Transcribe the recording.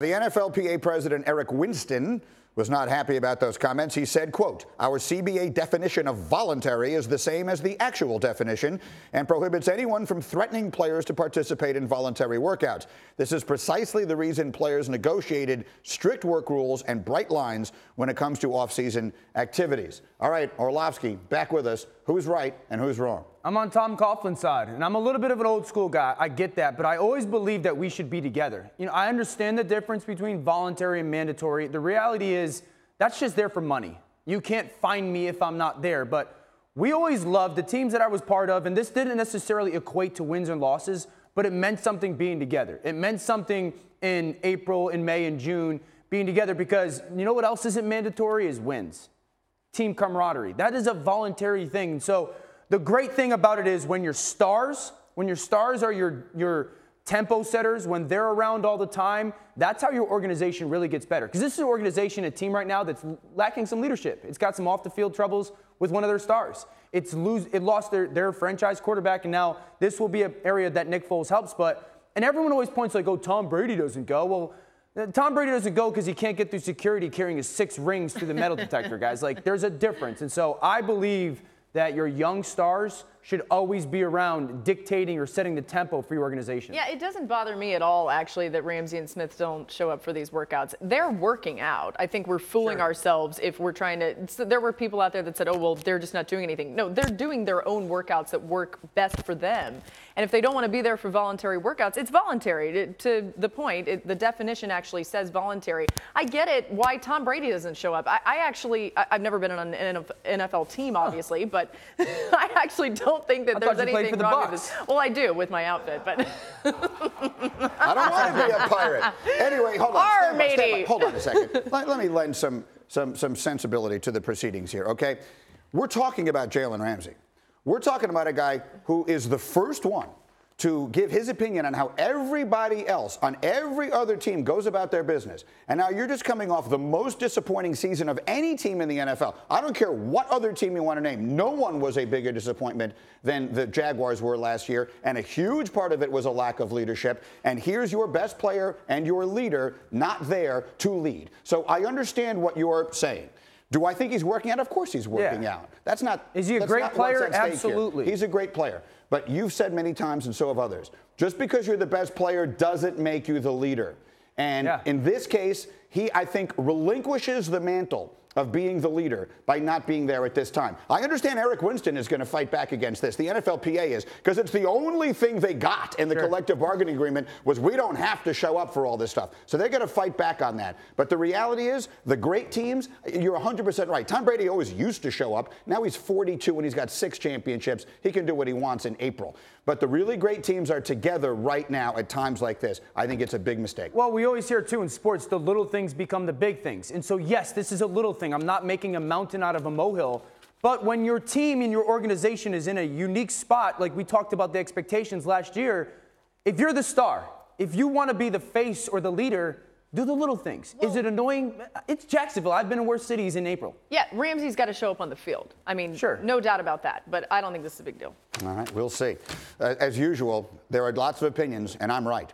The NFLPA president Eric Winston was not happy about those comments. He said, quote, our CBA definition of voluntary is the same as the actual definition and prohibits anyone from threatening players to participate in voluntary workouts. This is precisely the reason players negotiated strict work rules and bright lines when it comes to off-season activities. All right, Orlovsky, back with us. Who's right and who's wrong? I'm on Tom Coughlin's side, and I'm a little bit of an old school guy. I get that, but I always believe that we should be together. You know, I understand the difference between voluntary and mandatory. The reality is that's just there for money. You can't find me if I'm not there, but we always loved the teams that I was part of, and this didn't necessarily equate to wins and losses, but it meant something being together. It meant something in April, in May, and June being together because you know what else isn't mandatory is wins team camaraderie. That is a voluntary thing. So the great thing about it is when your stars, when your stars are your your tempo setters, when they're around all the time, that's how your organization really gets better. Because this is an organization, a team right now that's lacking some leadership. It's got some off the field troubles with one of their stars. It's lose, it lost their, their franchise quarterback, and now this will be an area that Nick Foles helps. But and everyone always points like, oh, Tom Brady doesn't go. Well, uh, Tom Brady doesn't go because he can't get through security carrying his six rings through the metal detector, guys. Like, there's a difference. And so I believe that your young stars should always be around dictating or setting the tempo for your organization. Yeah, it doesn't bother me at all, actually, that Ramsey and Smith don't show up for these workouts. They're working out. I think we're fooling sure. ourselves if we're trying to. So there were people out there that said, oh, well, they're just not doing anything. No, they're doing their own workouts that work best for them. And if they don't want to be there for voluntary workouts, it's voluntary. To, to the point, it, the definition actually says voluntary. I get it why Tom Brady doesn't show up. I, I actually, I, have never been on an NFL team, obviously, huh. but I actually don't don't think that I there's anything wrong Bucs. with this. Well, I do with my outfit, but I don't want to be a pirate. Anyway, hold on. Stand by, stand by. Hold on a second. let, let me lend some some some sensibility to the proceedings here. Okay, we're talking about Jalen Ramsey. We're talking about a guy who is the first one to give his opinion on how everybody else on every other team goes about their business. And now you're just coming off the most disappointing season of any team in the NFL. I don't care what other team you want to name. No one was a bigger disappointment than the Jaguars were last year. And a huge part of it was a lack of leadership. And here's your best player and your leader not there to lead. So I understand what you're saying. Do I think he's working out? Of course he's working yeah. out. That's not. Is he a great player? Absolutely. He's a great player. But you've said many times, and so have others, just because you're the best player doesn't make you the leader. And yeah. in this case, he, I think, relinquishes the mantle of being the leader by not being there at this time. I understand Eric Winston is going to fight back against this. The NFLPA is because it's the only thing they got in the sure. collective bargaining agreement was we don't have to show up for all this stuff. So they're going to fight back on that. But the reality is, the great teams, you're 100% right. Tom Brady always used to show up. Now he's 42 and he's got six championships. He can do what he wants in April. But the really great teams are together right now at times like this. I think it's a big mistake. Well, we always hear too in sports, the little things become the big things. And so, yes, this is a little thing. I'm not making a mountain out of a molehill. But when your team and your organization is in a unique spot, like we talked about the expectations last year, if you're the star, if you want to be the face or the leader, do the little things. Well, is it annoying? It's Jacksonville. I've been in worse cities in April. Yeah, Ramsey's got to show up on the field. I mean, sure. no doubt about that. But I don't think this is a big deal. All right, we'll see. Uh, as usual, there are lots of opinions, and I'm right.